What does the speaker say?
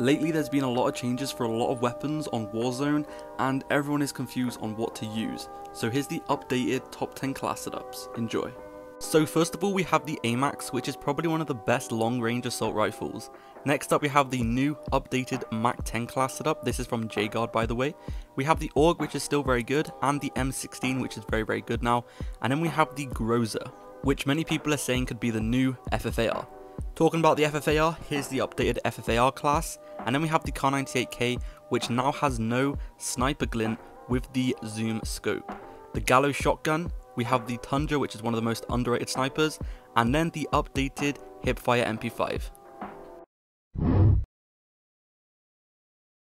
Lately there's been a lot of changes for a lot of weapons on Warzone and everyone is confused on what to use, so here's the updated top 10 class setups, enjoy. So first of all we have the AMAX which is probably one of the best long range assault rifles. Next up we have the new updated MAC 10 class setup, this is from JGOD by the way. We have the AUG which is still very good and the M16 which is very very good now. And then we have the Groza which many people are saying could be the new FFAR. Talking about the FFAR, here's the updated FFAR class, and then we have the Kar 98K, which now has no sniper glint with the zoom scope. The Gallo shotgun, we have the Tundra, which is one of the most underrated snipers, and then the updated Hipfire MP5.